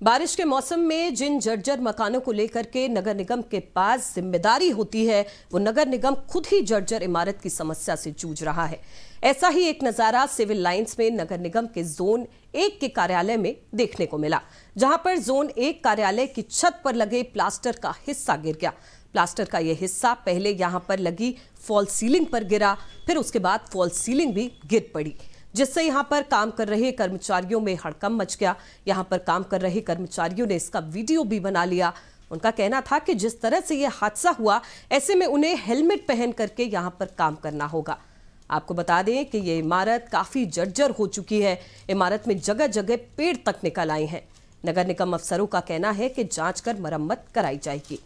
बारिश के मौसम में जिन जर्जर मकानों को लेकर के नगर निगम के पास ज़िम्मेदारी होती है, वो नगर निगम खुद ही जर्जर इमारत की समस्या से जूझ रहा है। ऐसा ही एक नज़ारा सिविल लाइंस में नगर निगम के जोन एक के कार्यालय में देखने को मिला, जहाँ पर जोन एक कार्यालय की छत पर लगे प्लास्टर का हिस्सा गिर गया। प्लास्टर का यह हिस्सा पहले यहाँ पर लगी फॉल सीलिंग पर गिरा, फिर उसके बाद फॉल सीलिंग भी गिर पड़ी। जिससे यहाँ पर काम कर रहे कर्मचारियों में हड़कम मच गया। यहाँ पर काम कर रहे कर्मचारियों ने इसका वीडियो भी बना लिया। उनका कहना था कि जिस तरह से यह हादसा हुआ, ऐसे में उन्हें हेलमेट पहन करके यहाँ पर काम करना होगा। आपको बता दें कि यह इमारत काफ़ी जर्जर हो चुकी है। इमारत में जगह जगह पेड़ तक निकल आए हैं। नगर निगम अफसरों का कहना है कि जाँच कर मरम्मत कराई जाएगी।